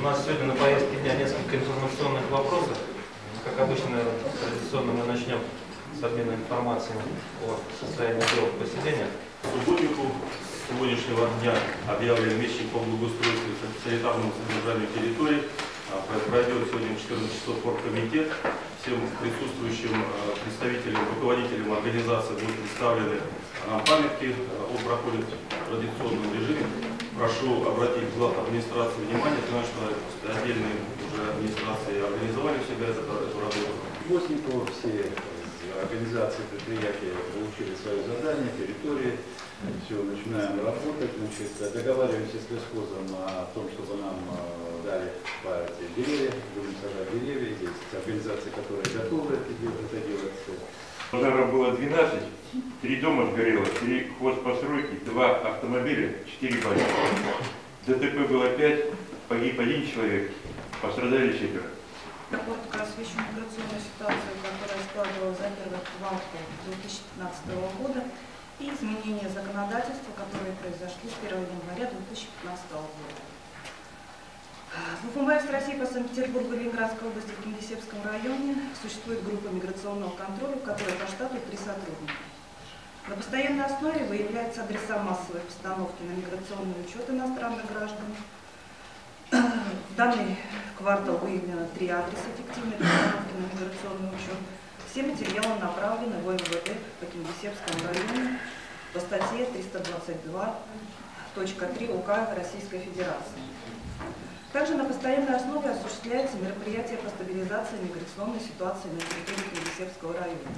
У нас сегодня на повестке дня несколько информационных вопросов. Как обычно, традиционно мы начнем с обмена информацией о состоянии дел в поселениях. Субботнику сегодняшнего дня объявлен месячник по благоустройству и санитарному содержанию территорий. А, про- Пройдет сегодня в 14 часов оргкомитет. Всем присутствующим э, представителям, руководителям организации будут представлены э, памятки. Он проходит в традиционном режиме. Прошу обратить глав администрации внимание, потому что отдельные уже администрации организовали у себя эту, эту работу. Субботнику все организации предприятия получили свое задание, территории. Все, начинаем работать. Значит, договариваемся с лесхозом о том, чтобы нам э, дали по деревья. Будем сажать деревья. Есть организации, которые готовы это делать. Пожаров было 12, три дома сгорело, три хозпостройки, два автомобиля, четыре бани. ДТП было 5, погиб один человек, пострадали четверо. Коротко освещу миграционную ситуацию, которая складывалась за первый квартал 2015 года и изменения законодательства, которые произошли с 1 января 2015 года. В ФМС России по Санкт-Петербургу Ленинградской области в Кингисеппском районе существует группа миграционного контроля, в которой по штату три сотрудника. На постоянной основе выявляются адреса массовой постановки на миграционный учет иностранных граждан, в данный квартал выявлено три адреса эффективной постановки на миграционный учет. Все материалы направлены в МВД по Кингисеппскому району по статье 322.3 УК Российской Федерации. Также на постоянной основе осуществляется мероприятие по стабилизации миграционной ситуации на территории Кингисеппского района,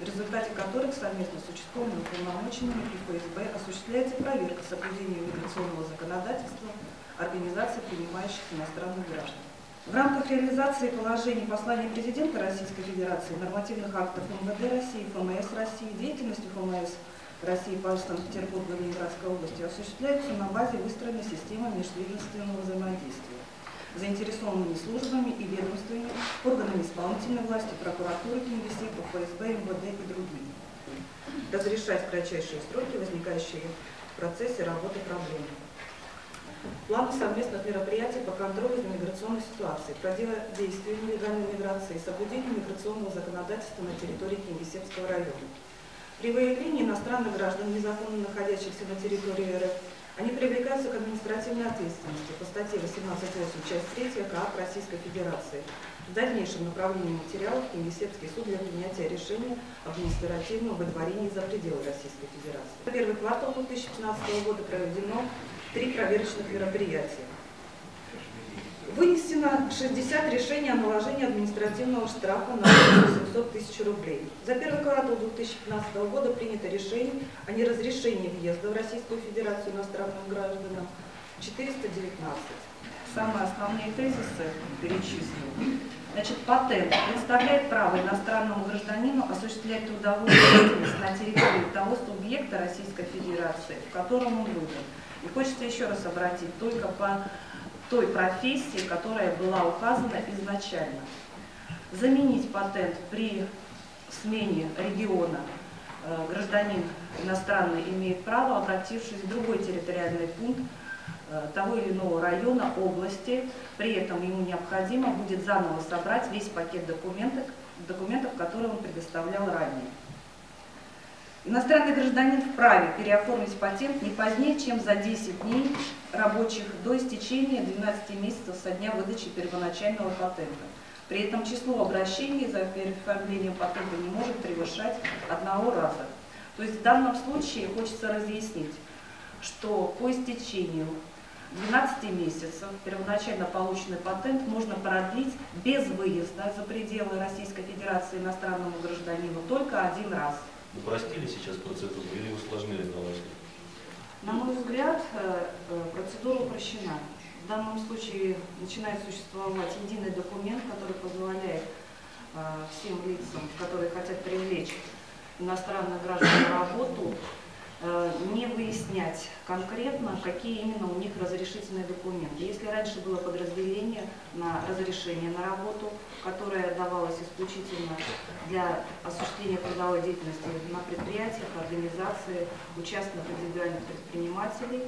в результате которых совместно с участковыми уполномоченными и ФСБ осуществляется проверка соблюдения миграционного законодательства организаций, принимающих иностранных граждан. В рамках реализации положений послания президента Российской Федерации, нормативных актов МВД России, ФМС России, деятельностью ФМС России по Санкт-Петербургу и Ленинградской области осуществляется на базе выстроенной системы межведомственного взаимодействия заинтересованными службами и ведомствами, органами исполнительной власти, прокуратуры Кингисеппа, ФСБ, МВД и другими. Разрешать в кратчайшие сроки возникающие в процессе работы проблемы. Планы совместных мероприятий по контролю за миграционной ситуацией, противодействию нелегальной миграции и соблюдению миграционного законодательства на территории Кингисеппского района. При выявлении иностранных граждан, незаконно находящихся на территории РФ, они привлекаются к административной ответственности по статье 18.8, часть 3 КАП Российской Федерации. В дальнейшем направлении материалов в Кингисеппский суд для принятия решения об административном выдворении за пределы Российской Федерации. В первый квартал 2015 года проведено три проверочных мероприятия. Вынесено 60 решений о наложении административного штрафа на сумму 700 тысяч рублей. За первый квартал 2015 года принято решение о неразрешении въезда в Российскую Федерацию иностранным гражданам 419. Самые основные тезисы перечислю. Значит, патент представляет право иностранному гражданину осуществлять трудовую деятельность на территории того субъекта Российской Федерации, в котором он выбран. И хочется еще раз обратить только по той профессии, которая была указана изначально. Заменить патент при смене региона э, гражданин иностранный имеет право, обратившись в другой территориальный пункт э, того или иного района, области. При этом ему необходимо будет заново собрать весь пакет документов, документов которые он предоставлял ранее. Иностранный гражданин вправе переоформить патент не позднее, чем за 10 дней рабочих до истечения 12 месяцев со дня выдачи первоначального патента. При этом число обращений за переоформлением патента не может превышать одного раза. То есть в данном случае хочется разъяснить, что по истечению 12 месяцев первоначально полученный патент можно продлить без выезда за пределы Российской Федерации иностранному гражданину только один раз. Упростили сейчас процедуру или усложнили на ваш? На мой взгляд, э, э, процедура упрощена. В данном случае начинает существовать единый документ, который позволяет э, всем лицам, которые хотят привлечь иностранных граждан на работу, не выяснять конкретно, какие именно у них разрешительные документы. Если раньше было подразделение на разрешение на работу, которое давалось исключительно для осуществления трудовой деятельности на предприятиях, организации, у частных индивидуальных предпринимателей,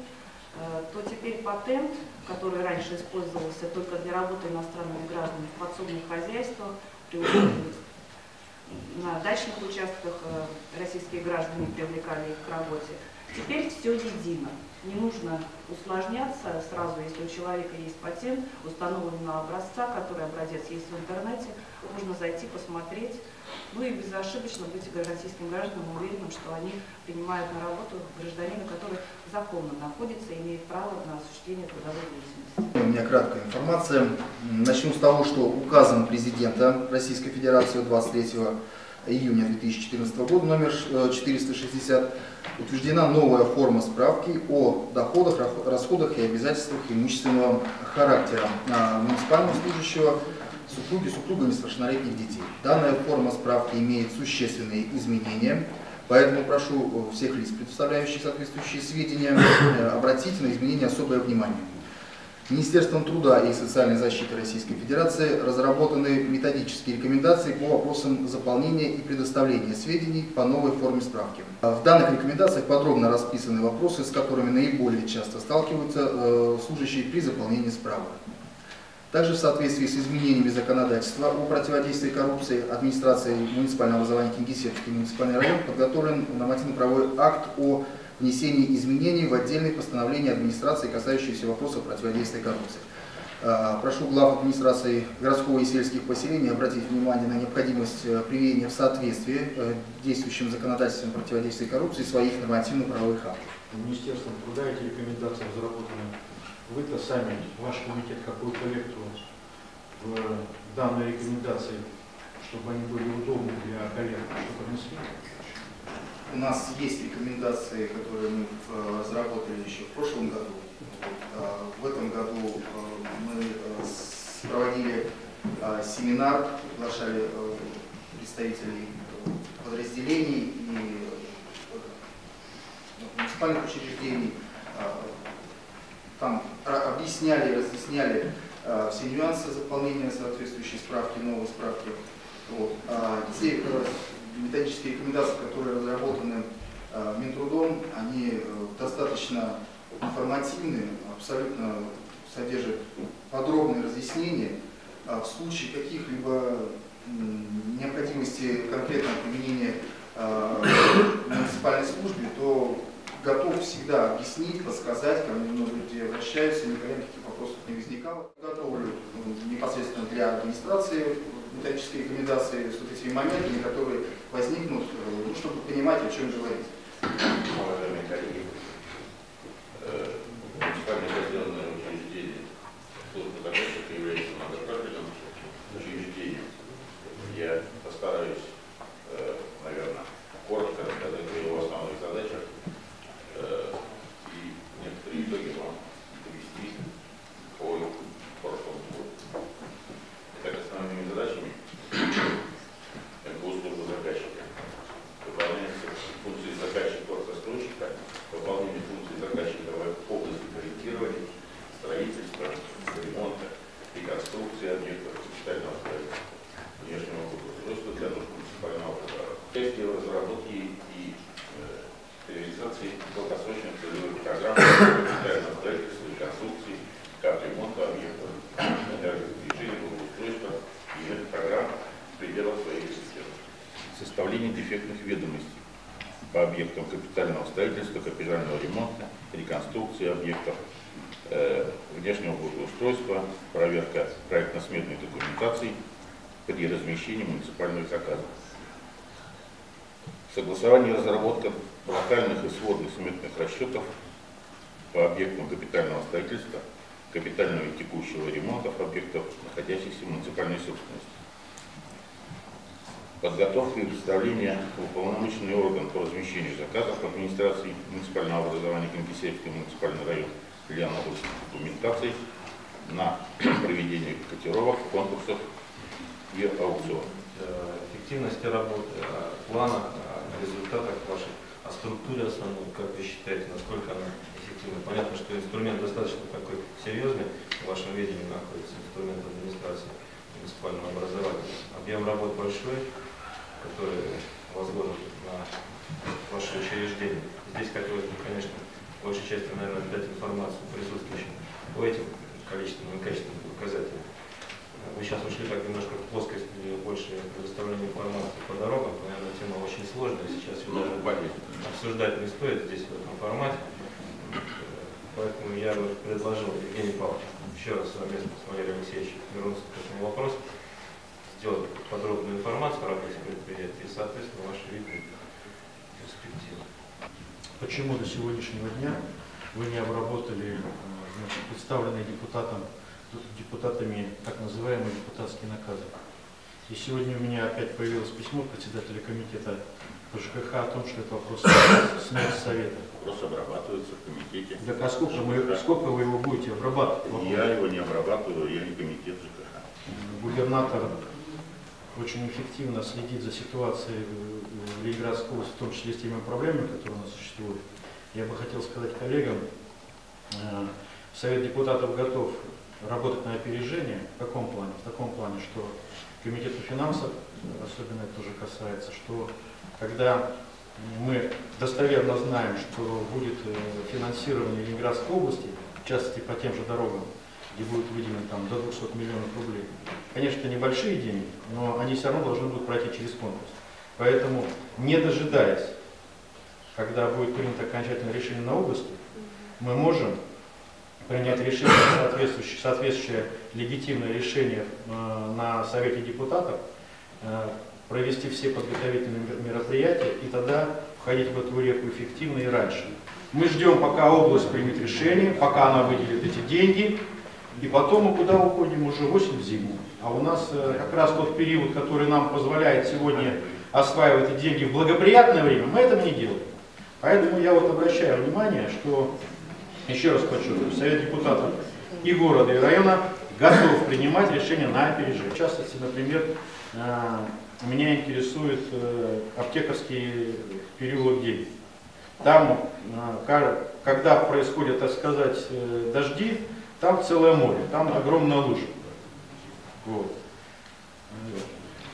э, то теперь патент, который раньше использовался только для работы иностранных граждан в подсобных хозяйствах, при на дачных участках э, российские граждане привлекали их к работе. Теперь все едино. Не нужно усложняться сразу, если у человека есть патент, установленного образца, который образец есть в интернете, можно зайти, посмотреть, ну и безошибочно быть российским гражданам уверенным, что они принимают на работу гражданина, который законно находится и имеет право на осуществление трудовой деятельности. У меня краткая информация. Начну с того, что указом президента Российской Федерации 23 июня 2014 года номер 460 утверждена новая форма справки о доходах, расходах и обязательствах имущественного характера муниципального служащего супруги, супруга несовершеннолетних детей. Данная форма справки имеет существенные изменения, поэтому прошу всех лиц, предоставляющих соответствующие сведения, э, обратить на изменения особое внимание. Министерством труда и социальной защиты Российской Федерации разработаны методические рекомендации по вопросам заполнения и предоставления сведений по новой форме справки. В данных рекомендациях подробно расписаны вопросы, с которыми наиболее часто сталкиваются э, служащие при заполнении справок. Также в соответствии с изменениями законодательства о противодействии коррупции администрации муниципального образования Кингисеппский муниципальный район подготовлен нормативно-правовой акт о внесении изменений в отдельные постановления администрации, касающиеся вопросов противодействия коррупции. А, прошу глав администрации городского и сельских поселений обратить внимание на необходимость э, приведения в соответствие э, действующим законодательством противодействия коррупции своих нормативно-правовых актов. Министерством труда эти рекомендации разработаны вы-то сами, ваш комитет, какую корректу в данной рекомендации, чтобы они были удобны для коллег, что внесли? У нас есть рекомендации, которые мы э, разработали еще в прошлом году. А, в этом году э, мы э, проводили семинар, приглашали представителей подразделений и муниципальных учреждений, там объясняли, разъясняли э, все нюансы заполнения соответствующей справки, новой справки. Вот. А те э, методические рекомендации, которые разработаны э, Минтрудом, они э, достаточно информативны, абсолютно содержат подробные разъяснения. А в случае каких-либо необходимости конкретного применения э, муниципальной службе, то готов всегда объяснить, подсказать, ко мне много людей обращаются, никогда никаких вопросов не возникало. Готовлю ну, непосредственно для администрации методические рекомендации с вот этими моментами, которые возникнут, э, ну, чтобы понимать, о чем говорить. Уважаемые коллеги, муниципальное казенное учреждение служба заказчика является многопрофильным учреждением. Я постараюсь, э, наверное, коротко рассказать о его основных задачах Э, и некоторые итоги вам довести по прошлому году. Итак, основными задачами госслужбы заказчика выполняются функции заказчика автостройщика, выполнение функций заказчика в области проектирования, строительства, ремонта, реконструкции объектов капитального строительства, внешнего благоустройства для нужд муниципального участия в разработке и реализации долгосрочных целевых программ капитального строительства и конструкции, капремонта объектов, энергосбережения, благоустройства и иных программ в пределах своих систем. Составление дефектных ведомостей по объектам капитального строительства, капитального ремонта, реконструкции объектов, э, внешнего благоустройства, проверка документации при размещении муниципальных заказов. Согласование разработка локальных и сводных сметных расчетов по объектам капитального строительства, капитального и текущего ремонта объектов, находящихся в муниципальной собственности. Подготовка и представление в уполномоченный орган по размещению заказов администрации муниципального образования Кингисеппский муниципальный район для нагрузки документаций на проведение котировок, конкурсов и аукционов. Эффективности работы, плана, результатах ваших о структуре основной, как вы считаете, насколько она эффективна? Понятно, что инструмент достаточно такой серьезный, в вашем видении находится инструмент администрации муниципального образования. Объем работ большой, который возложен на ваше учреждение. Здесь хотелось бы, конечно, большей части, наверное, дать информацию присутствующим по этим количественным и качественным показателям. Вы сейчас ушли так немножко в плоскость э, больше предоставления информации по дорогам. Наверное, тема очень сложная. Сейчас ее даже обсуждать не стоит здесь в этом формате. Поэтому я бы предложил Евгений Павлович еще раз совместно с Валерием Алексеевичем вернуться к этому вопросу, сделать подробную информацию о работе предприятия и, соответственно, ваши виды перспективы. Почему до сегодняшнего дня вы не обработали значит, представленные депутатам, депутатами так называемые депутатские наказы? И сегодня у меня опять появилось письмо председателя комитета по ЖКХ о том, что это вопрос снять с совета. Вопрос обрабатывается в комитете. Так а сколько, мы, сколько вы его будете обрабатывать? Я его не обрабатываю, я не комитет ЖКХ. Губернатор очень эффективно следит за ситуацией в Ленинградской области, в том числе с теми проблемами, которые у нас существуют. Я бы хотел сказать коллегам, э, Совет депутатов готов работать на опережение. В каком плане? В таком плане, что Комитету финансов, особенно это тоже касается, что когда мы достоверно знаем, что будет э, финансирование Ленинградской области, в частности по тем же дорогам, где будет выделено там, до 200 миллионов рублей. Конечно, это небольшие деньги, но они все равно должны будут пройти через конкурс. Поэтому, не дожидаясь, когда будет принято окончательное решение на области, мы можем принять решение, соответствующее, соответствующее легитимное решение э, на Совете депутатов, э, провести все подготовительные мероприятия и тогда входить в эту реку эффективно и раньше. Мы ждем, пока область примет решение, пока она выделит эти деньги, и потом мы куда уходим? Уже осень, в зиму. А у нас э, как раз тот период, который нам позволяет сегодня осваивать эти деньги в благоприятное время, мы этого не делаем. Поэтому я вот обращаю внимание, что, еще раз подчеркиваю, Совет депутатов и города, и района готов принимать решения на опережение. В частности, например, э, меня интересует э, аптекарский переулок 9. Там, когда происходят, так сказать, дожди, там целое море, там огромная лужа. Вот.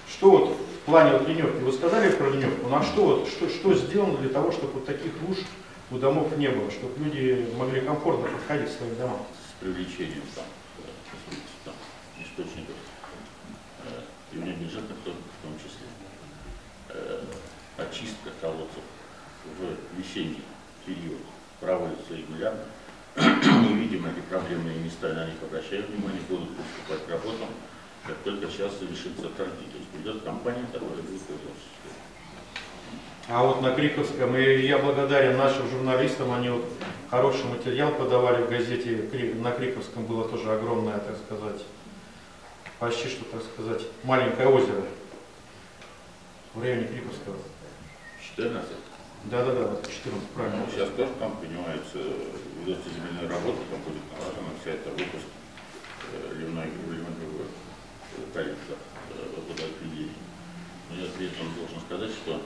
Что вот в плане вот леневки, вы сказали про леневку, ну а что, вот, что, что сделано для того, чтобы вот таких луж у домов не было, чтобы люди могли комфортно подходить к своим домам? С привлечением там, там источников э, бюджетных тоже в том числе. Э, очистка колодцев в весенний период проводится регулярно мы видим эти проблемные места, на них обращаем внимание, будут приступать к работам, как только сейчас завершится торги. То есть придет компания, которая будет пользоваться. А вот на Криковском, и я благодарен нашим журналистам, они вот хороший материал подавали в газете, на Криковском было тоже огромное, так сказать, почти что, так сказать, маленькое озеро в районе Криковского. 14? Да, да, да, 14, правильно. Ну, сейчас тоже там принимаются, ведутся земельные работы, там будет налажена вся эта выпуск э, ливной ливневого тарифа э, водоотведения. Но я при этом должен сказать, что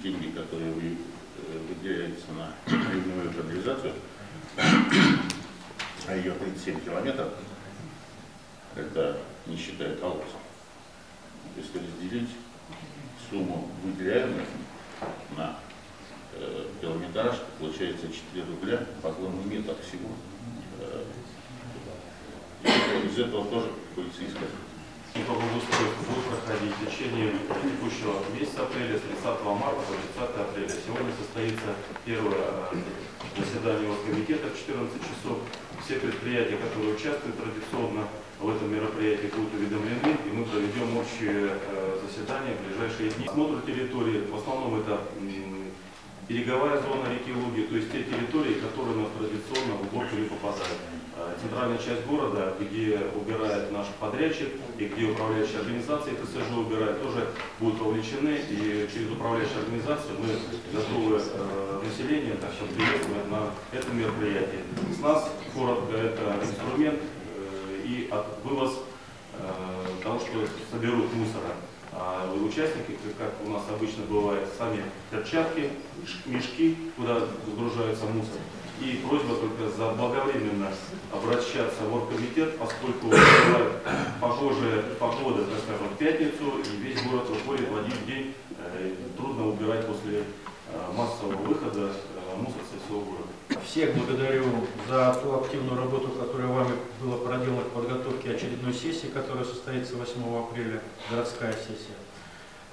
деньги, которые вы, э, выделяются на ливневую канализацию, а ее 37 километров, это не считая колодцев. Если разделить сумму выделяемых на э, километраж, получается 4 рубля поклонный метр всего. Э, из этого тоже полицейская. Проходить в течение текущего месяца апреля, с 30 марта по 30 апреля. Сегодня состоится первое э, заседание комитета в 14 часов. Все предприятия, которые участвуют традиционно в этом мероприятии, будут уведомлены, и мы проведем общее э, заседание в ближайшие дни. Осмотр территории, в основном это береговая зона реки Луги, то есть те территории, которые у нас традиционно в уборку не попадают. А, центральная часть города, где убирает наш подрядчик и где управляющие организации ТСЖ убирают, тоже будут вовлечены. И через управляющие организации мы готовы э, население так что приветствовать на это мероприятие. С нас коротко это инструмент э, и от вывоз э, того, что соберут мусора. А участники, как у нас обычно бывает, сами перчатки, мешки, куда загружается мусор. И просьба только заблаговременно обращаться в оргкомитет, поскольку бывает похожая погода, так скажем, в пятницу, и весь город выходит в один день. Э, трудно убирать после э, массового выхода э, мусор со Слово города. Всех благодарю за ту активную работу, которая вами была проделана к подготовке очередной сессии, которая состоится 8 апреля, городская сессия.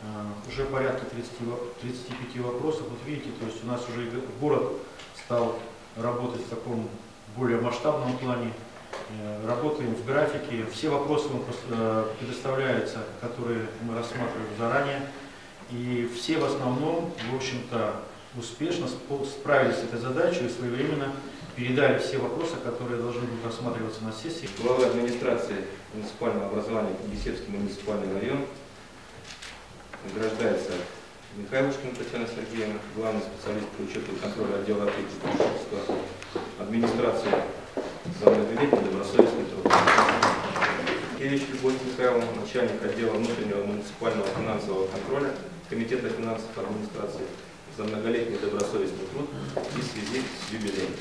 Э, Уже порядка 30, во- 35 вопросов. Вот видите, то есть у нас уже город стал работать в таком более масштабном плане. Э, Работаем в графике. Все вопросы вам э, предоставляются, которые мы рассматриваем заранее. И все в основном, в общем-то, успешно справились с этой задачей и своевременно передали все вопросы, которые должны будут рассматриваться на сессии. Глава администрации муниципального образования Бесецкий муниципальный район награждается Михайлушкина Татьяна Сергеевна, главный специалист по учету и контролю отдела попечительства администрации за добросовестный труд. Кирич Любовь Михайловна, начальник отдела внутреннего муниципального финансового контроля Комитета финансов администрации за многолетний добросовестный труд и в связи с юбилеем.